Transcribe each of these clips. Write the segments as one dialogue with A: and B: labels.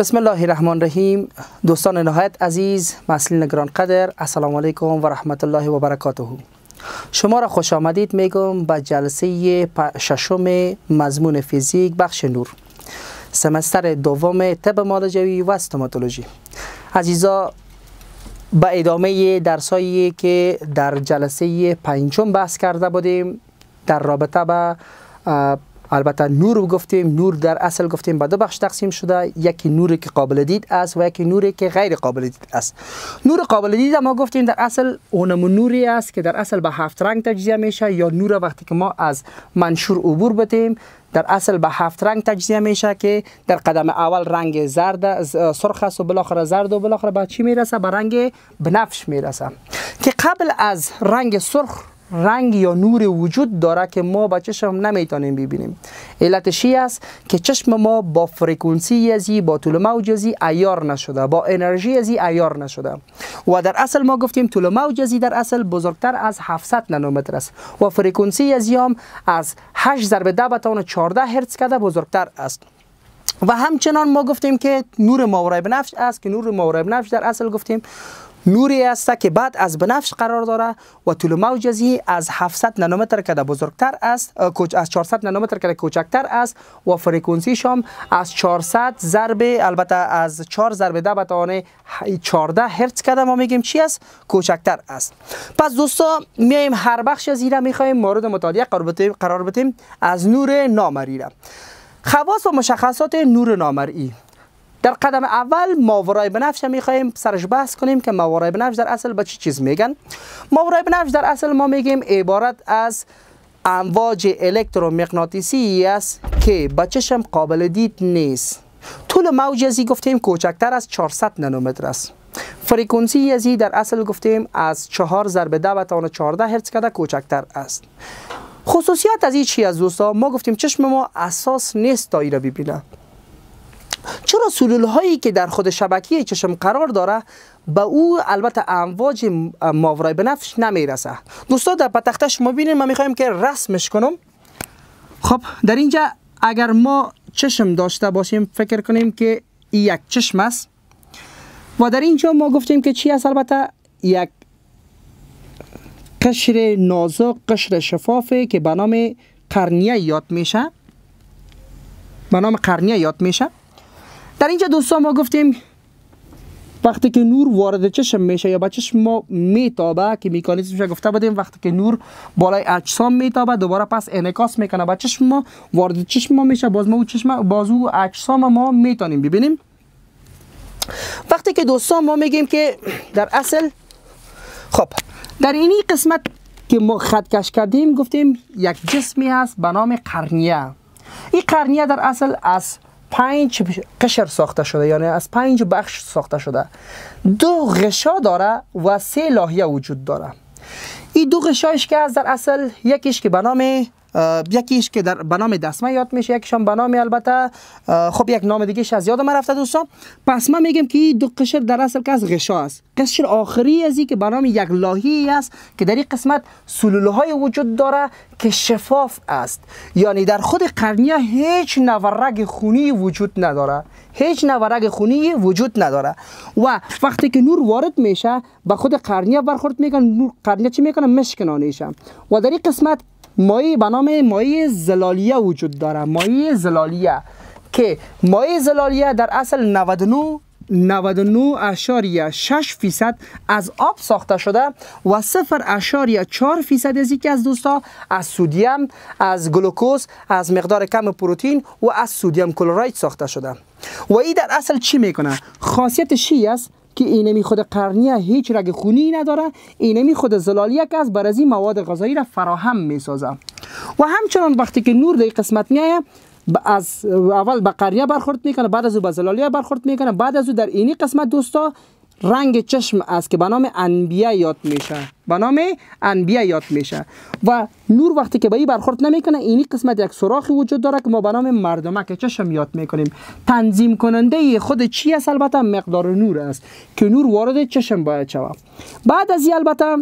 A: بسم الله الرحمن الرحیم دوستان نهایت عزیز مسئولین گران قدر السلام علیکم و رحمت الله و برکاته شما را خوش آمدید میگم به جلسه ششم مضمون فیزیک بخش نور سمستر دوم طب مالجوی و استوماتولوژی عزیزا به ادامه درسایی که در جلسه پنجم بحث کرده بودیم در رابطه به البته نور گفتیم نور در اصل گفتیم به دو بخش تقسیم شده یکی نوری که قابل دید است و یکی نوری که غیر قابل دید است نور قابل دید ما گفتیم در اصل اونم نوری است که در اصل به هفت رنگ تجزیه میشه یا نور وقتی که ما از منشور عبور بتیم در اصل به هفت رنگ تجزیه میشه که در قدم اول رنگ زرد سرخ است و بالاخره زرد و بالاخره به چی می‌رسه به رنگ بنفش می‌رسه که قبل از رنگ سرخ رنگ یا نور وجود داره که ما با چشم نمی‌تونیم ببینیم. علتش است؟ که چشم ما با فرکانسی ازی با طول موج ازی ایار نشده با انرژی ازی ایار نشده. و در اصل ما گفتیم طول موج ازی در اصل بزرگتر از 700 نانومتر است و فرکانسی ازی هم از 8 ضرب 10 به 14 هرتز کده بزرگتر است. و همچنان ما گفتیم که نور ماورای بنفش است که نور ماورای بنفش در اصل گفتیم. نوری است که بعد از بنفش قرار داره و طول موج از 700 نانومتر کده بزرگتر است از 400 نانومتر کده کوچکتر است و فرکانسیش هم از 400 ضرب البته از 4 ضرب 10 به 14 هرتز کده ما میگیم چی است؟ کوچکتر است. پس دوستا میایم هر بخش از ایره می‌خوایم مورد مطالعه قرار بدیم از نور نامری را. خواص و مشخصات نور نامرئی در قدم اول ماورای بنفش می‌خواهیم سرش بحث کنیم که ماورای بنفش در اصل به چی چیز میگن. ماورای بنفش در اصل ما میگیم عبارت از امواج الکترومغناطیسی است که به چشم قابل دید نیست. طول موج ازی گفتیم کوچکتر از 400 نانومتر است. فریکونسی ازی در اصل گفتیم از 4 ضرب 10 به 14 هرتز کده کوچکتر است. خصوصیات از این چی از دوستا؟ ما گفتیم چشم ما اساس نیست تا ای را ببینه چرا سلول هایی که در خود شبکه چشم قرار داره به او البته امواج ماورای بنفش نمی‌رسه. دوستا در پتخته شما ببینید ما می‌خوایم که رسمش کنم. خب در اینجا اگر ما چشم داشته باشیم فکر کنیم که یک چشم است. و در اینجا ما گفتیم که چی است؟ البته یک قشر نازک قشر شفافه که به نام قرنیه یاد میشه. به نام قرنیه یاد میشه. در اینجا دوستان ما گفتیم وقتی که نور وارد چشم میشه یا با چشم ما میتابه که میکانیزمش گفته بودیم وقتی که نور بالای اجسام میتابه دوباره پس انعکاس می‌کنه. با چشم ما وارد چشم ما میشه باز ما او چشم باز او اجسام ما می‌تونیم ببینیم. وقتی که دوستان ما میگیم که در اصل خب در اینی قسمت که ما خط کش کردیم گفتیم یک جسمی هست به نام قرنیه. این قرنیه در اصل از پنج قشر ساخته شده یعنی از پنج بخش ساخته شده. دو غشا داره و سه لاهیه وجود داره. این دو غشایش که از در اصل یکیش که به نام یکیش که در به نام دسمه یاد میشه یکیشان به نام البته خب یک نام دیگه از یادم رفته دوستان. پس ما میگم که این دو قشر در اصل که از غشا است. قشر آخری ازی که به نام یک لاهی است که در این قسمت سلوله های وجود داره که شفاف است. یعنی در خود قرنیه هیچ نورگ خونی وجود نداره. هیچ نورگ خونی وجود نداره. و وقتی که نور وارد میشه به خود قرنیه برخورد می‌کنه نور قرنیه چی می‌کنه؟ مشکنانیشه و در این قسمت مایع به نام مایع زلالیه وجود داره. مایع زلالیه. که مایع زلالیه در اصل 99 99 اشاریه 6 فیصد از آب ساخته شده و 0 اشاریه 4 فیصد از یکی از دوستا از سودیم از گلوکوز از مقدار کم پروتین و از سودیم کلراید ساخته شده. و این در اصل چی می‌کنه؟ خاصیت شی است؟ که اینمی خود قرنیه هیچ رگ خونی نداره اینمی خود زلالیه که از برازی مواد غذایی را فراهم می‌سازه و همچنان وقتی که نور در قسمت میایه از اول به قرنیه برخورد می‌کنه بعد از او به زلالیه برخورد می‌کنه بعد از او در اینی قسمت دوستا رنگ چشم است که به نام انبیه یاد میشه. به نام انبیه یاد میشه. و نور وقتی که به این برخورد نمی‌کنه اینی قسمت یک سوراخی وجود داره که ما به نام مردمک چشم یاد می‌کنیم. تنظیم کننده خود چی است؟ البته مقدار نور است که نور وارد چشم باید شود. بعد از این البته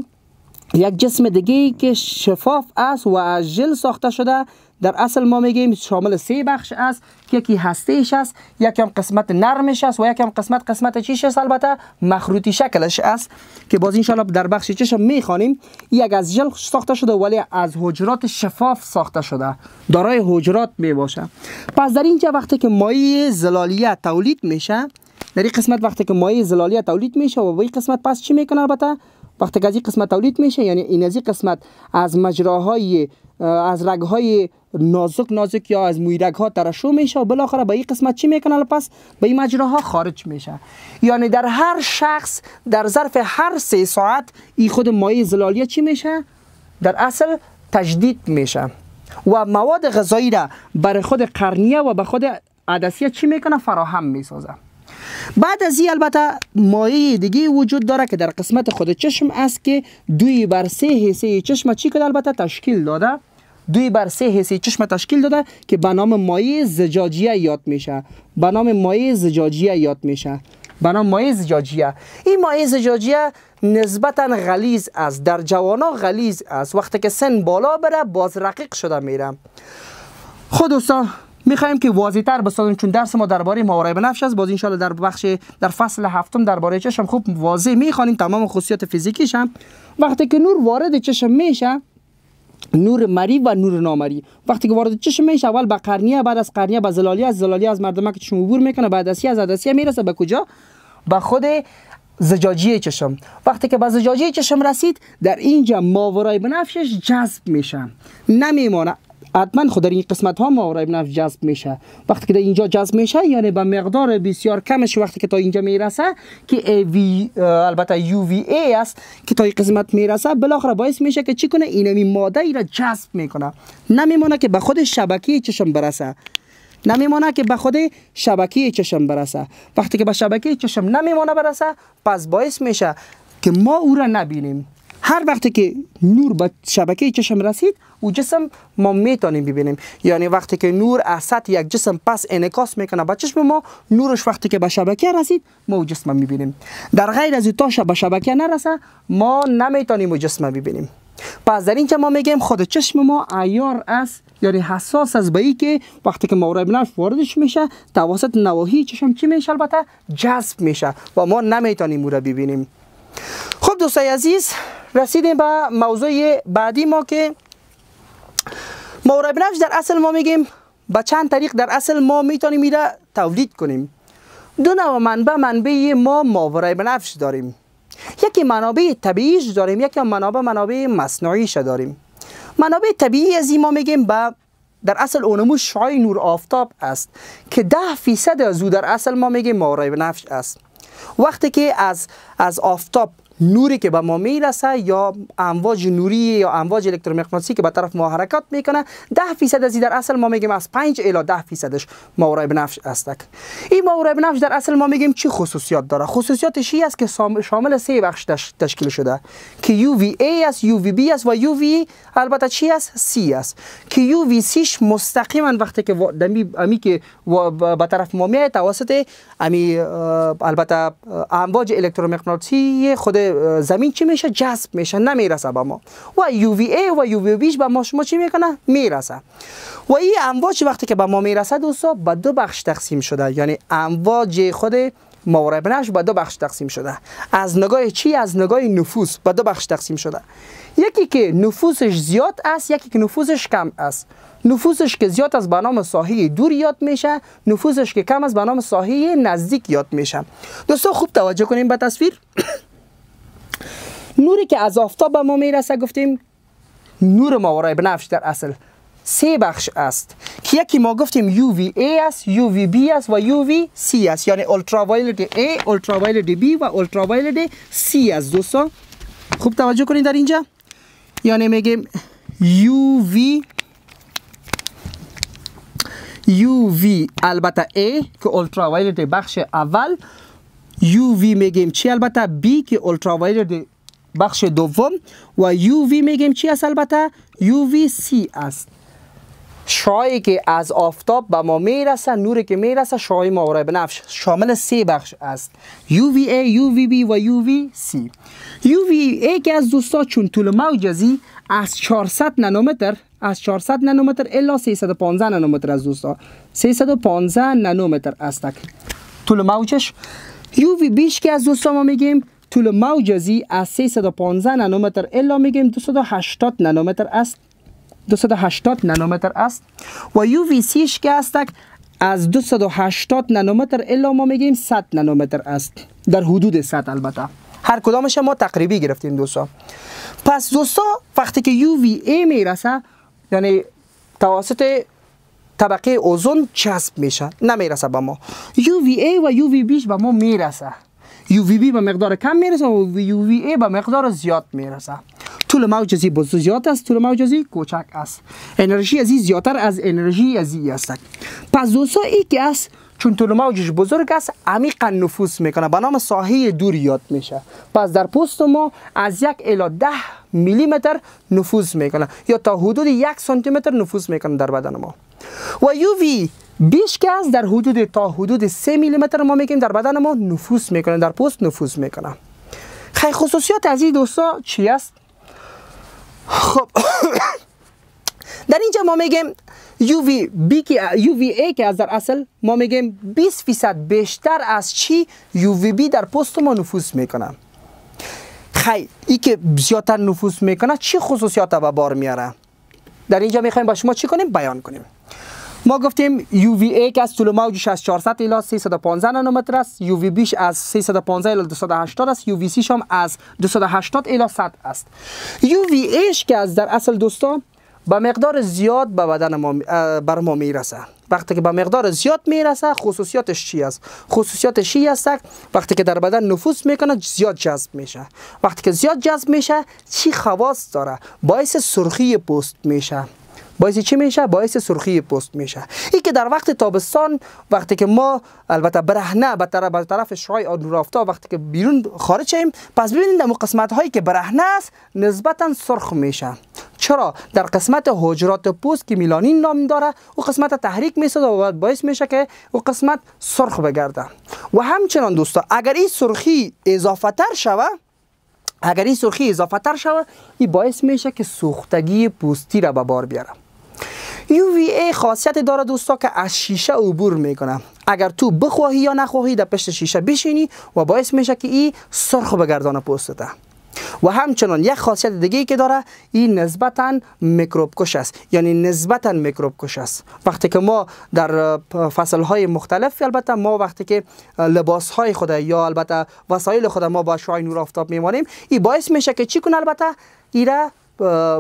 A: یک جسم دیگه که شفاف است و از ژل ساخته شده در اصل ما میگیم شامل سه بخش است. یکی هستهش است یکی هم قسمت نرمش است و یکی هم قسمت قسمت چیش است. البته مخروطی شکلش است که باز انشالله در بخش چشم می‌خوانیم. یک از ژل ساخته شده ولی از حجرات شفاف ساخته شده. دارای حجرات می باشه پس در اینجا وقتی که مایع زلالیه تولید میشه در این قسمت وقتی که مایع زلالیه تولید میشه و این قسمت پس چی می‌کنه البته؟ وقتی که از این قسمت تولید میشه یعنی این از این قسمت از مجراهای از رگهای نازک نازک یا از موی ها ترشو میشه. و بالاخره به این قسمت چی می‌کنه؟ پس به این مجراها خارج میشه. یعنی در هر شخص در ظرف هر سه ساعت این خود مایع زلالیه چی میشه؟ در اصل تجدید میشه. و مواد غذایی را بر خود قرنیه و به خود عدسیه چی می‌کنه؟ فراهم می‌سازه. بعد از این البته مایه دیگه وجود داره که در قسمت خود چشم است که دوی بر سه حصه چشم چی که البته؟ تشکیل داده. دوی بر سه حصه چشم تشکیل داده که به نام مایع زجاجیه یاد میشه. به نام مایع زجاجیه یاد میشه. به نام مایع زجاجیه. این مایع زجاجیه نسبتا غلیظ است. در جوانا غلیظ است. وقتی که سن بالا بره باز رقیق شده میره. خود دوستان می‌خوایم که واضح تر بسازیم چون درس ما درباره ماورای بنفش است. باز ان در بخش در فصل هفتم درباره چشم خوب واضح می‌خوانیم. تمام خصوصیات فیزیکیش هم. وقتی که نور وارد چشم میشه نور مری و نور نامری. وقتی که وارد چشم میشه اول به قرنیه بعد از قرنیه به زلالیه از زلالیه از مردمک که چشم عبور می‌کنه بعد از از عدسیه می‌رسه به کجا؟ به خود زجاجیه چشم. وقتی که به زجاجیه چشم رسید در اینجا ماورای بنفشش جذب میشن. نمیمانه حتما خود در این قسمت ها ماورای بنفش جذب میشه. وقتی که در اینجا جذب میشه یعنی به مقدار بسیار کمش وقتی که تا اینجا می‌رسه که ای وی البته یو وی ای است که تا این قسمت می‌رسه بالاخره باعث میشه که چی کنه؟ اینمی ماده ای را جذب می‌کنه. نمیمونه که به خود شبکه چشم برسه. نمیمونه که به خود شبکه چشم برسه. وقتی که به شبکه چشم نمیمونه برسه پس باعث میشه که ما او را نبینیم. هر وقتی که نور به شبکه چشم رسید او جسم ما می‌تونیم ببینیم. یعنی وقتی که نور از سطح یک جسم پس انعکاس می‌کنه به چشم ما نورش وقتی که به شبکه رسید ما او جسم می‌بینیم. در غیر از تا به شبکه نرسه ما نمی‌تونیم او جسم ببینیم. پس در اینجا ما میگیم خود چشم ما ایار است یعنی حساس است به که وقتی که مورای بنفش واردش میشه توسط نواحی چشم چی میشه؟ البته جذب میشه و ما نمی‌تونیم او را ببینیم. خب دوستای عزیز رسیدیم به موضوع بعدی ما که مورای بنفش در اصل ما میگیم با چند طریق در اصل ما می‌تونیم میره تولید کنیم. دو نوع منبع منبع ما ماورای بنفش داریم. یکی منابع طبیعیش داریم یکی منابع منابع مصنوعیش داریم. منابع طبیعی از ما میگیم با در اصل اونمو شعای نور آفتاب است که ده فیصد از او در اصل ما میگیم ماورای بنفش است. وقتی که از از آفتاب نوری که به ما می‌رسه یا امواج نوری یا امواج الکترومغناطیسی که به طرف ما حرکت می‌کنه ده فیصد از در اصل ما میگیم از 5 الی 10 فیصدش ماورای بنفش است این ماورای بنفش در اصل ما میگیم چی خصوصیات داره؟ خصوصیاتش این است که شامل سه بخش تشکیل شده. که ای است بی است و وی البته چی است؟ سی است. که وی سیش مستقیما وقتی که دمی امی که به طرف ما میاد توسط امی البته امواج الکترومغناطیسی خود زمین چی میشه؟ جذب میشه نمی‌رسه به ما. و یو وی ای و یو وی بیش به ما شما چی می‌کنه؟ می‌رسه. و این امواج وقتی که به ما می‌رسه دوستا به دو بخش تقسیم شده. یعنی امواج خود مورب نش به دو بخش تقسیم شده. از نگاه چی؟ از نگاه نفوس به دو بخش تقسیم شده. یکی که نفوسش زیاد است یکی که نفوسش کم است. نفوسش که زیاد از به نام ساحه دور یاد میشه نفوسش که کم از به نام ساحه نزدیک یاد میشه. دوستان خوب توجه کنیم به تصویر. نوری که از آفتاب به ما می‌رسه گفتیم نور ماورای بنفش در اصل سه بخش است. که یکی ما گفتیم UVA است UVB است و UVC است. یعنی ultraviolet A ultraviolet B و ultraviolet C است دوستان خوب توجه کنید در اینجا. یعنی میگیم UV UV البته A که ultraviolet بخش اول. UV میگیم چی البته؟ B که ultraviolet بخش دوم و UV میگیم چی است البته؟ UVC است. شعایی که از آفتاب به ما می‌رسه نوری که می‌رسه شعای ماورای بنفش شامل سه بخش است. UVA, UVB و UVC UVA که از دوستا چون طول موجزی از 400 نانومتر از 400 نانومتر الا 315 نانومتر از دوستا. 315 نانومتر است. طول موجش. UVB بیش که از دوستا ما میگیم طول موجزی از 315 نانومتر الا میگیم. 280 نانومتر است. 280 نانومتر است. و یو وی سیش که است از 280 نانومتر الا ما میگیم 100 نانومتر است. در حدود 100 البته. هر کدامش ما تقریبی گرفتیم دوستا. پس دوستا وقتی که یو وی ای می‌رسه یعنی توسط طبقه اوزون چسب میشه. نمی‌رسه به ما. یو وی ای و یو وی بیش به ما می‌رسه. یو وی بی به مقدار کم می‌رسه و یو وی ای به مقدار زیاد می‌رسه. طول موج ازی بزرگ زیاد است طول موج ازی کوچک است. انرژی ازی زیادتر از انرژی ازی است. پس دوستا ای که است چون طول موجش بزرگ است عمیقا نفوذ می‌کنه. به نام ساحه دور یاد میشه. پس در پوست ما از یک الی ده میلیمتر نفوذ می‌کنه. یا تا حدود یک سانتی متر نفوذ می‌کنه در بدن ما. و یو وی بیش که از در حدود تا حدود 3 میلیمتر ما میگیم در بدن ما نفوذ می‌کنه در پوست نفوذ می‌کنه. خیلی خصوصیات از این دوستا چی است؟ خب در اینجا ما میگیم بی که ای که از در اصل ما میگیم 20 فیصد بیشتر از چی بی در پوست ما نفوذ می‌کنه. خی ای که زیادتر نفوذ می‌کنه چی خصوصیات به بار میاره؟ در اینجا می‌خوایم با شما چی کنیم؟ بیان کنیم. ما گفتیم ای که از طول موجش از 400 الی 315 نانومتر است. بیش از 315 الی 280 است. سی هم از 280 الی 100 است. ایش که از در اصل دوستان با مقدار زیاد به بدن ما بر ما می‌رسه. وقتی که به مقدار زیاد می‌رسه خصوصیاتش چی است؟ خصوصیاتش چی است؟ وقتی که در بدن نفوذ می‌کنه زیاد جذب میشه. وقتی که زیاد جذب میشه چی خواص داره؟ باعث سرخی پوست میشه. باعث چی میشه؟ باعث سرخی پوست میشه. این که در وقت تابستان وقتی که ما البته برهنه به طرف به طرف شعاع نور آفتاب وقتی که بیرون خارج شیم پس ببینید در قسمت هایی که برهنه است نسبتا سرخ میشه. چرا؟ در قسمت حجرات پوست که میلانین نام داره او قسمت تحریک می‌سازه و باعث میشه که او قسمت سرخ بگرده و همچنان دوستا اگر این سرخی اضافه تر شوه اگر این سرخی اضافه تر شوه این باعث میشه که سوختگی پوستی را به بار بیاره. UVA خاصیت داره دوستا که از شیشه عبور می‌کنه. اگر تو بخواهی یا نخواهی در پشت شیشه بشینی و باعث میشه که این سرخ بگردانه پوستته. و همچنان یک خاصیت دیگه که داره این نسبتا میکروب کش است. یعنی نسبتا میکروب کش است. وقتی که ما در فصل های مختلف البته ما وقتی که لباس های خود یا البته وسایل خود ما با شعاع نور آفتاب میمانیم این باعث میشه که چی کنه؟ البته ایره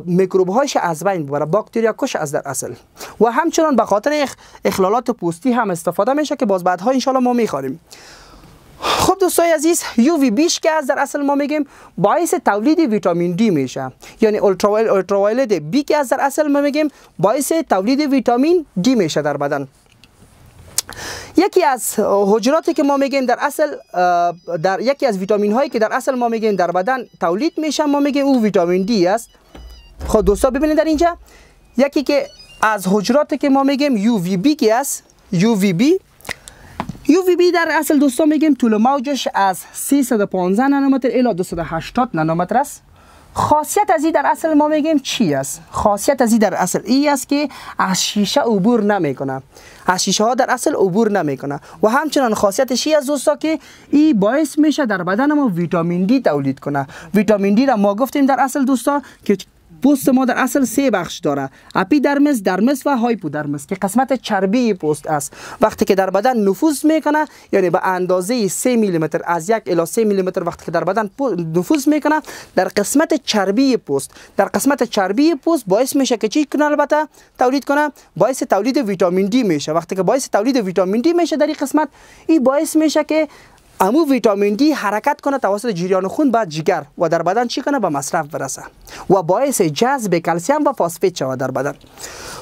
A: میکروب هایش از بین ببره باکتریا کش از در اصل. و همچنان به خاطر اخلالات پوستی هم استفاده میشه که باز بعدها انشالله ما میخواریم خب دوستای عزیز یو وی بیش که در اصل ما میگیم باعث تولید ویتامین دی میشه. یعنی التراوایل التراوایلت بی که در اصل ما میگیم باعث تولید ویتامین دی میشه در بدن. یکی از حجراتی که ما میگیم در اصل در یکی از ویتامین هایی که در اصل ما میگیم در بدن تولید میشه ما میگیم او ویتامین دی است. خب دوستا ببینید در اینجا. یکی که از حجراتی که ما میگیم یو وی بی که است یو وی بی یو وی بی در اصل دوستا میگیم طول موجش از 315 نانومتر الی 280 نانومتر است. خاصیت از این در اصل ما میگیم چی است؟ خاصیت از این در اصل ای است که از شیشه عبور نمی‌کنه. از شیشه ها در اصل عبور نمی‌کنه. و همچنان خاصیتش ای از دوستا که ای باعث میشه در بدن ما ویتامین دی تولید کنه. ویتامین دی را ما گفتیم در اصل دوستا که پوست ما در اصل سه بخش داره. اپیدرمس درمس و هایپودرمس که قسمت چربی پوست است. وقتی که در بدن نفوذ می‌کنه یعنی به اندازه 3 میلیمتر از یک الی 3 میلیمتر وقتی که در بدن نفوذ می‌کنه در قسمت چربی پوست در قسمت چربی پوست باعث میشه که چی کنه؟ البته تولید کنه باعث تولید ویتامین دی میشه. وقتی که باعث تولید ویتامین دی میشه در این قسمت این باعث میشه که امو ویتامین دی حرکت کنه توسط جریان خون بعد جگر و در بدن چی کنه؟ به مصرف برسه و باعث جذب کلسیم و فاسفیت شود در بدن.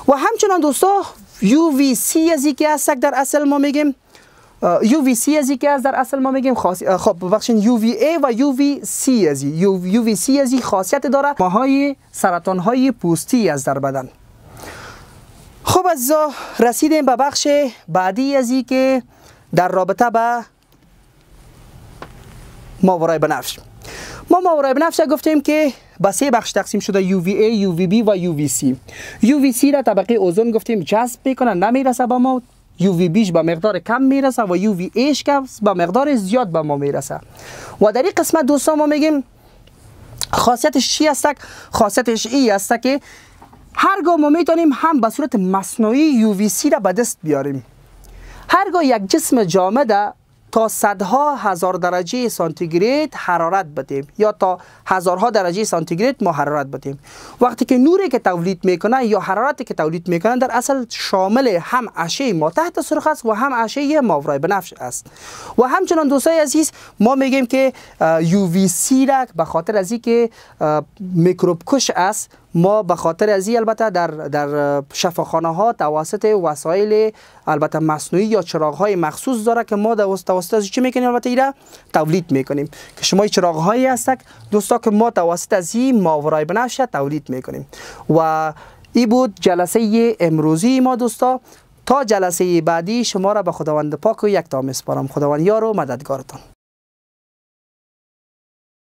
A: و همچنان دوستا یو وی سی ازی که در اصل ما میگیم. یو وی سی ازی که در اصل ما میگیم. خاص خب ببخشید یو وی ای و یو وی سی ازی یو, وی سی ازی خاصیت داره. ماهای سرطان های پوستی از در بدن. خب عزیزا رسیدیم به بخش بعدی از که در رابطه به ماورای بنفش ما ماورای بنفش گفتیم که به سه بخش تقسیم شده UVA, UVB و UVC UVC را طبقه اوزون گفتیم جذب می‌کنه نمی‌رسه به ما. UVBش به مقدار کم می‌رسه و UVAش که به مقدار زیاد به ما می‌رسه. و در این قسمت دوستان ما میگیم خاصیتش چی است؟ خاصیتش ای است که هرگاه ما می‌تونیم هم به صورت مصنوعی UVC را به دست بیاریم. هرگاه یک جسم جامد تا صدها هزار درجه سانتیگراد حرارت بدیم یا تا هزارها درجه سانتیگراد ما حرارت بدیم. وقتی که نوری که تولید می‌کنه یا حرارتی که تولید می‌کنه در اصل شامل هم اشعه ما تحت سرخ است و هم اشعه ماورای بنفش است. و همچنان دوستای عزیز ما میگیم که یو وی سی را به خاطر از اینکه میکروب کش است ما به خاطر از البته در در شفاخانه ها توسط وسایل البته مصنوعی یا چراغ های مخصوص داره که ما توسط از چی می‌کنیم؟ البته ایره تولید می‌کنیم. که شما چراغ هایی هست دوستا که ما توسط از این ماورای بنفش تولید می‌کنیم. و ای بود جلسه امروزی ما دوستا. تا جلسه بعدی شما را به خداوند پاک و یک تا میسپارم. خداوند یار و مددگارتان.